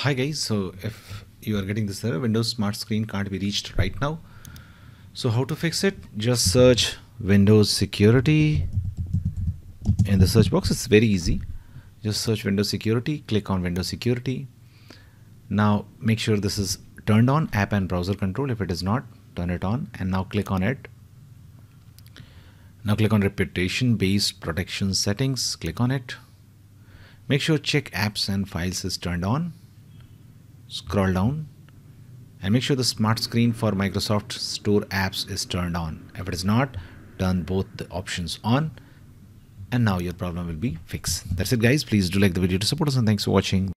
hi guys so if you are getting this error windows SmartScreen can't be reached right now. So how to fix it? Just search windows security in the search box. It's very easy. Just search windows security click on windows security. Now make sure this is turned on app and browser control. If it is not turn it on and now click on it. Now click on reputation based protection settings. Click on it. Make sure check apps and files is turned on scroll down and make sure the SmartScreen for Microsoft Store apps is turned on. If it is not, turn both the options on and now your problem will be fixed. That's it guys. Please do like the video to support us and thanks for watching.